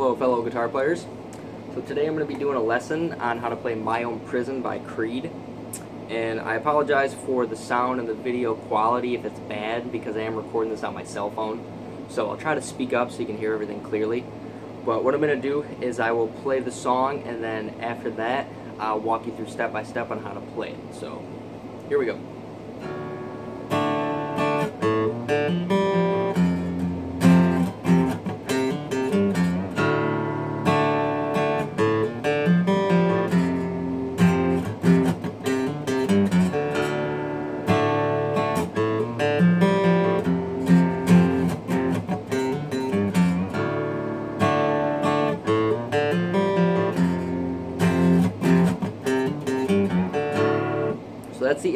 Hello fellow guitar players. So today I'm going to be doing a lesson on how to play My Own Prison by Creed. And I apologize for the sound and the video quality if it's bad because I am recording this on my cell phone. So I'll try to speak up so you can hear everything clearly. But what I'm going to do is I will play the song and then after that I'll walk you through step by step on how to play it. So here we go.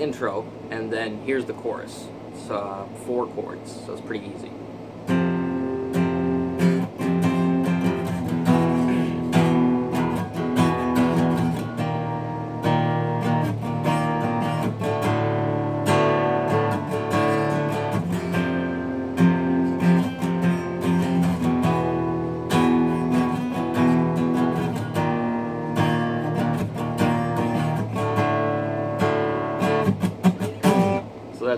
Intro, and then here's the chorus. It's uh, four chords, so it's pretty easy.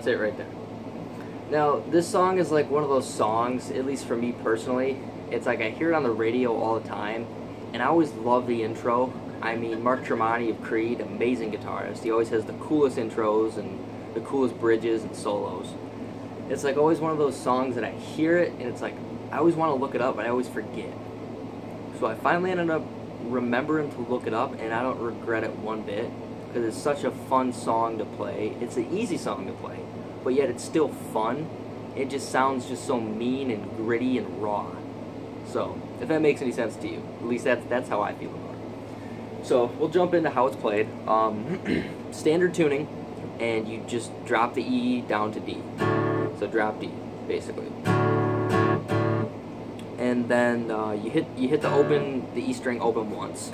That's it right there. Now, this song is like one of those songs, at least for me personally, it's like I hear it on the radio all the time, and I always love the intro. I mean, Mark Tremonti of Creed, amazing guitarist. He always has the coolest intros and the coolest bridges and solos. It's like always one of those songs that I hear it, and it's like, I always want to look it up, but I always forget. So I finally ended up remembering to look it up, and I don't regret it one bit because it's such a fun song to play. It's an easy song to play, but yet it's still fun. It just sounds just so mean and gritty and raw. So, if that makes any sense to you, at least that's that's how I feel about it. So we'll jump into how it's played. Um, standard tuning, and you just drop the E down to D. So drop D, basically. And then uh, you hit you hit the open the E string open once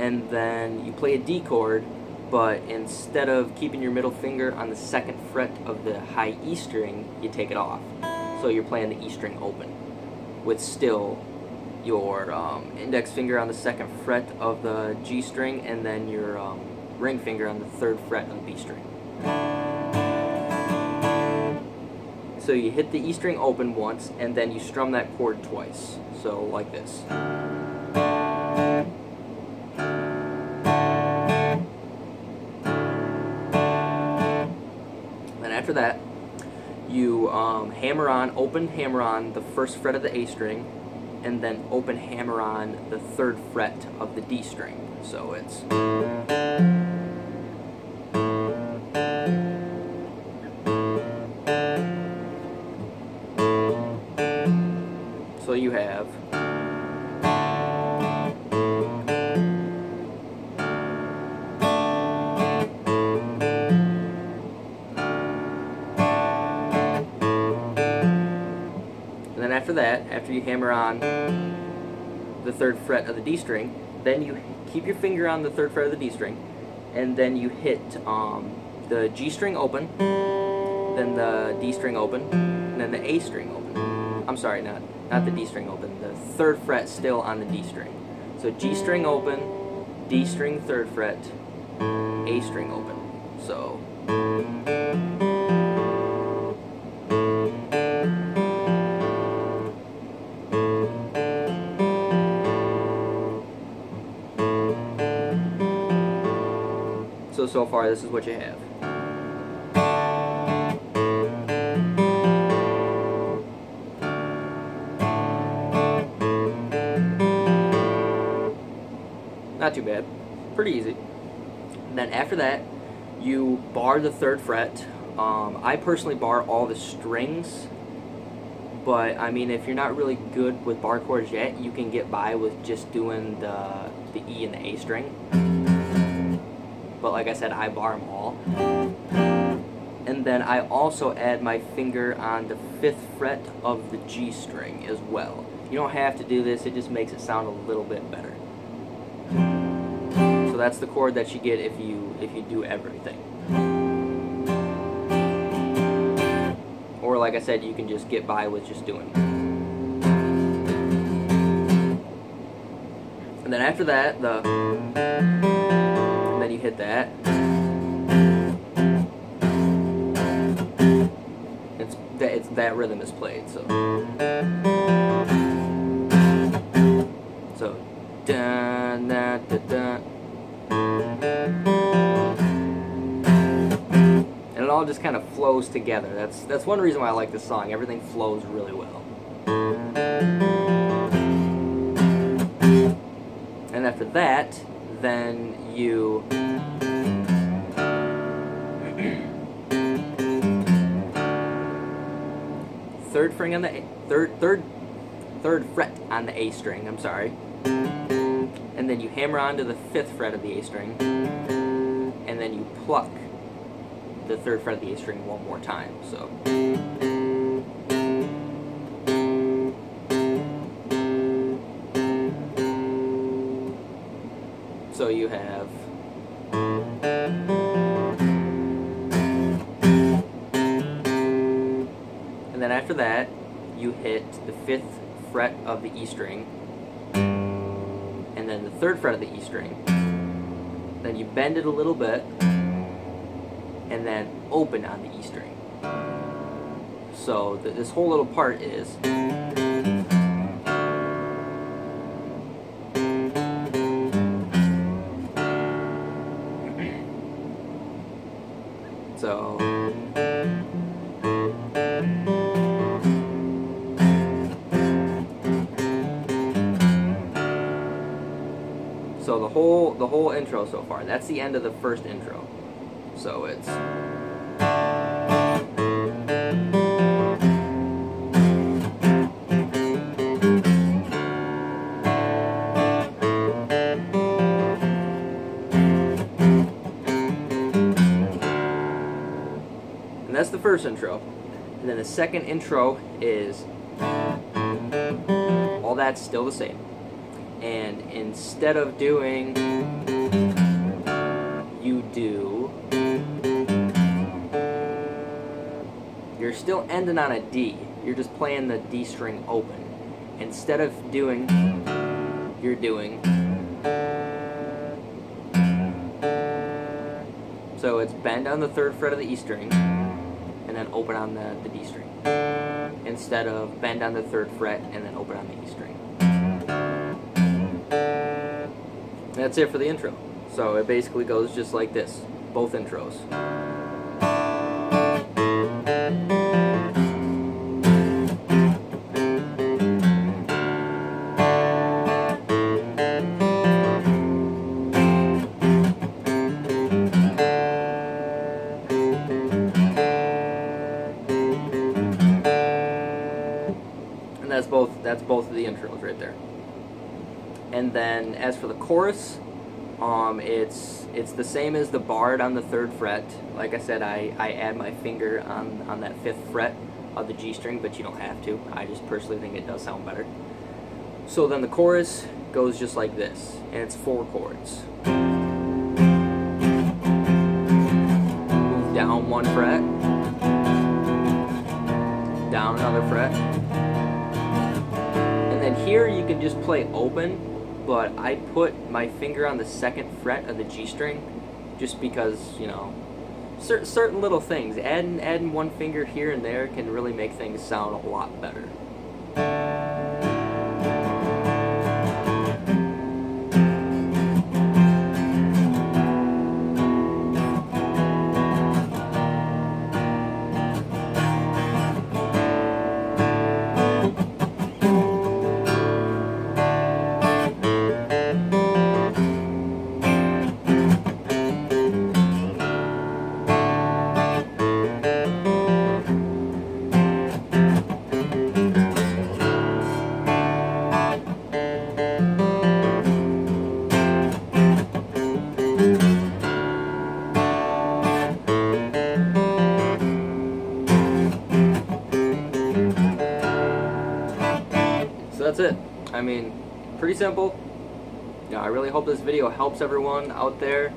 and then you play a D chord, but instead of keeping your middle finger on the second fret of the high E string, you take it off. So you're playing the E string open, with still your um, index finger on the second fret of the G string, and then your um, ring finger on the third fret of the B string. So you hit the E string open once, and then you strum that chord twice. So like this. After that, you um, hammer on, open hammer on the first fret of the A string, and then open hammer on the third fret of the D string. So it's. So you have. After you hammer on the third fret of the D string, then you keep your finger on the third fret of the D string, and then you hit um, the G string open, then the D string open, and then the A string open. I'm sorry, not not the D string open. The third fret still on the D string. So G string open, D string third fret, A string open. So. So, far, this is what you have. Not too bad. Pretty easy. And then after that, you bar the third fret. Um, I personally bar all the strings, but I mean, if you're not really good with bar chords yet, you can get by with just doing the, the E and the A string. But like I said, I bar them all. And then I also add my finger on the fifth fret of the G string as well. You don't have to do this, it just makes it sound a little bit better. So that's the chord that you get if you if you do everything. Or like I said, you can just get by with just doing. And then after that, the then you hit that. It's that it's that rhythm is played. So so dun dun. And it all just kind of flows together. That's that's one reason why I like this song. Everything flows really well. And after that, then you third string on the third third third fret on the A string. I'm sorry, and then you hammer onto the fifth fret of the A string, and then you pluck the third fret of the A string one more time. So. Have. And then after that you hit the fifth fret of the E string. And then the third fret of the E string. Then you bend it a little bit. And then open on the E string. So th this whole little part is intro so far. That's the end of the first intro. So it's And that's the first intro. And then the second intro is all that's still the same. And instead of doing, you do, you're still ending on a D. You're just playing the D string open. Instead of doing, you're doing. So it's bend on the third fret of the E string and then open on the, the D string. Instead of bend on the third fret and then open on the E string. That's it for the intro. So it basically goes just like this, both intros. And that's both that's both of the intros right there. And then as for the chorus, um, it's it's the same as the bard on the third fret. Like I said, I, I add my finger on, on that fifth fret of the G string, but you don't have to. I just personally think it does sound better. So then the chorus goes just like this, and it's four chords. Move down one fret, down another fret, and then here you can just play open but I put my finger on the second fret of the G string just because, you know, certain, certain little things. Adding, adding one finger here and there can really make things sound a lot better. So that's it. I mean, pretty simple. Know, I really hope this video helps everyone out there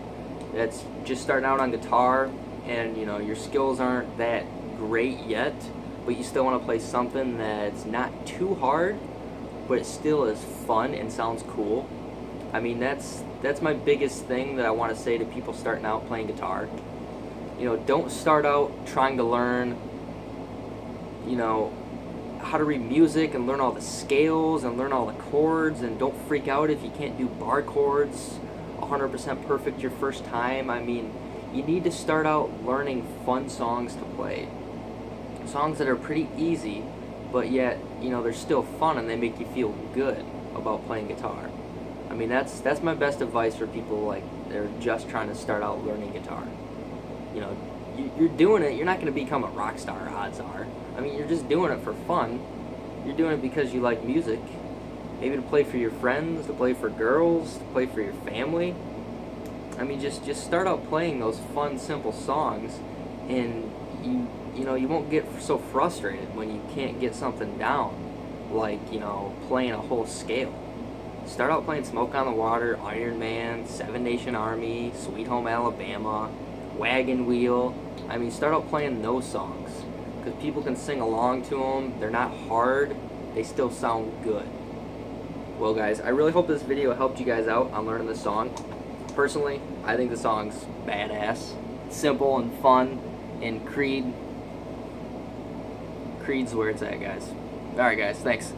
that's just starting out on guitar and you know your skills aren't that great yet, but you still want to play something that's not too hard, but it still is fun and sounds cool. I mean, that's that's my biggest thing that I want to say to people starting out playing guitar. You know, don't start out trying to learn, you know, how to read music and learn all the scales and learn all the chords and don't freak out if you can't do bar chords 100% perfect your first time. I mean, you need to start out learning fun songs to play. Songs that are pretty easy, but yet, you know, they're still fun and they make you feel good about playing guitar. I mean, that's that's my best advice for people like they're just trying to start out learning guitar. You know, you're doing it. You're not going to become a rock star. Odds are. I mean, you're just doing it for fun. You're doing it because you like music. Maybe to play for your friends, to play for girls, to play for your family. I mean, just just start out playing those fun, simple songs, and you you know you won't get so frustrated when you can't get something down, like you know playing a whole scale. Start out playing Smoke on the Water, Iron Man, Seven Nation Army, Sweet Home Alabama, Wagon Wheel. I mean, start out playing those songs because people can sing along to them. They're not hard. They still sound good. Well, guys, I really hope this video helped you guys out on learning this song. Personally, I think the song's badass, simple and fun, and Creed. Creed's where it's at, guys. All right, guys. Thanks.